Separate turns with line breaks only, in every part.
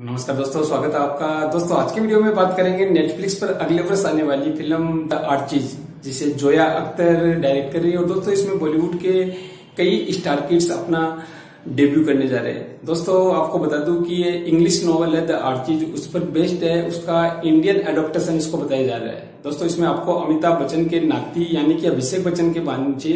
नमस्कार दोस्तों, स्वागत है आपका। दोस्तों, आज के वीडियो में बात करेंगे नेटफ्लिक्स पर अगले वर्ष आने वाली फ़िल्म द आर्चीज जिसे जोया अख्तर डायरेक्ट कर रही है। और दोस्तों, इसमें बॉलीवुड के कई स्टार किड्स अपना डेब्यू करने जा रहे हैं। दोस्तों, आपको बता दूँ कि ये इंग्लिश नॉवल है द आर्चीज उस पर बेस्ड है, उसका इंडियन एडोप्टेशन इसको बताया जा रहा है। दोस्तों, इसमें आपको अमिताभ बच्चन के नाती, यानी कि अभिषेक बच्चन के भांजे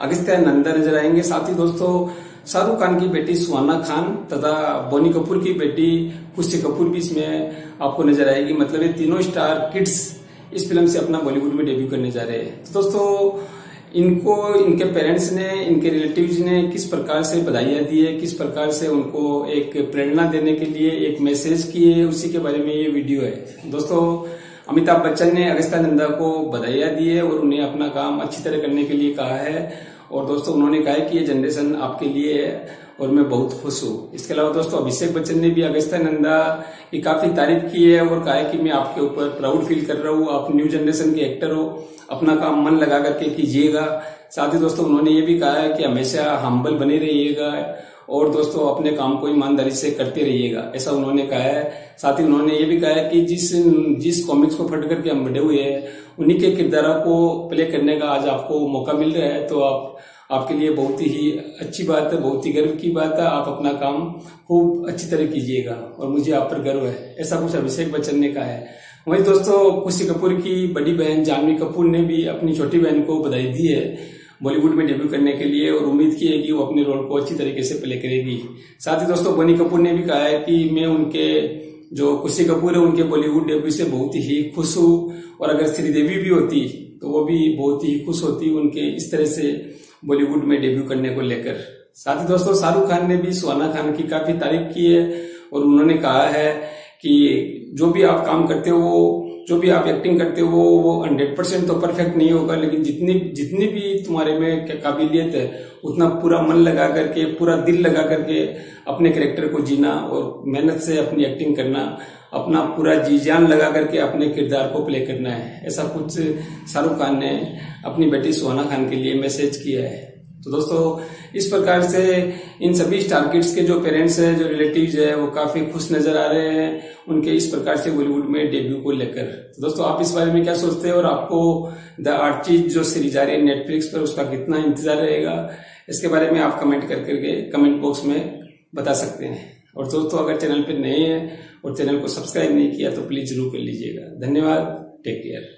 अगस्त्या नंदा नज़र आएँगे। साथ ही दोस्तों, शाहरुख खान की बेटी सुहाना खान तथा बोनी कपूर की बेटी खुशी कपूर भी इसमें आपको नज़र आएगी। मतलब ये तीनों स्टार किड्स इस फ़िल्म से अपना बॉलीवुड में डेब्यू करने जा रहे हैं। तो दोस्तों इनको, इनके पेरेंट्स ने, इनके रिलेटिव्स ने किस प्रकार से बधाइयाँ दी है, किस प्रकार से उनको एक प्रेरणा देने के लिए एक मैसेज किए उसी के बारे में ये वीडियो है। दोस्तों, अमिताभ बच्चन ने अगस्ता नंदा को बधाइयाँ दी है और उन्हें अपना काम अच्छी तरह करने के लिए कहा है। और दोस्तों, उन्होंने कहा है कि ये जनरेशन आपके लिए है और मैं बहुत खुश हूँ। इसके अलावा दोस्तों, अभिषेक बच्चन ने भी अगस्त नंदा की काफ़ी तारीफ़ की है और कहा है कि मैं आपके ऊपर प्राउड फील कर रहा हूँ। आप न्यू जनरेशन के एक्टर हो। अपना काम मन लगा करके कीजिएगा। साथ ही दोस्तों, उन्होंने ये भी कहा है कि हमेशा हम्बल बने रहिएगा। और दोस्तों, अपने काम को ईमानदारी से करते रहिएगा। ऐसा उन्होंने कहा है। साथ ही उन्होंने ये भी कहा है कि जिस जिस कॉमिक्स को फट करके हम बड़े हुए हैं, उन्हीं के किरदारों को प्ले करने का आज आपको मौका मिल रहा है। तो आप, आपके लिए बहुत ही अच्छी बात है, बहुत ही गर्व की बात है। आप अपना काम खूब अच्छी तरह कीजिएगा और मुझे आप पर गर्व है। ऐसा कुछ अभिषेक बच्चन ने कहा है। वही दोस्तों खुशी कपूर की बड़ी बहन जानवी कपूर ने भी अपनी छोटी बहन को बधाई दी है। बॉलीवुड में डेब्यू करने के लिए और उम्मीद की है कि वो अपने रोल को अच्छी तरीके से प्ले करेगी। साथ ही दोस्तों, बनी कपूर ने भी कहा है कि मैं उनके जो खुशी कपूर है, उनके बॉलीवुड डेब्यू से बहुत ही खुश हूँ। और अगर श्रीदेवी भी होती तो वो भी बहुत ही खुश होती उनके इस तरह से बॉलीवुड में डेब्यू करने को लेकर। साथ ही दोस्तों, शाहरुख खान ने भी, सुहाना खान की काफ़ी तारीफ़ की है और उन्होंने कहा है कि जो भी आप काम करते हो जो भी आप एक्टिंग करते हो, वो हंड्रेड परसेंट तो परफेक्ट नहीं होगा, लेकिन जितनी जितनी भी तुम्हारे में काबिलियत है, उतना पूरा मन लगा करके, पूरा दिल लगा करके अपने करेक्टर को जीना और मेहनत से अपनी एक्टिंग करना, अपना पूरा जी जान लगा करके अपने किरदार को प्ले करना है। ऐसा कुछ शाहरुख खान ने अपनी बेटी सुहाना खान के लिए मैसेज किया है। तो दोस्तों, इस प्रकार से इन सभी स्टार किड्स के जो पेरेंट्स हैं, जो रिलेटिव्स है, वो काफ़ी खुश नज़र आ रहे हैं। उनके इस प्रकार से बॉलीवुड में डेब्यू को लेकर। तो दोस्तों, आप इस बारे में क्या सोचते हैं और आपको द आर्ट चीज़ जो सीरीज़ आ रही है नेटफ्लिक्स पर, उसका कितना इंतज़ार रहेगा? इसके बारे में आप कमेंट कर करके कमेंट बॉक्स में बता सकते हैं। और दोस्तों, अगर चैनल पर नए हैं और चैनल को सब्सक्राइब नहीं किया तो प्लीज़ ज़रूर कर लीजिएगा। धन्यवाद। Take care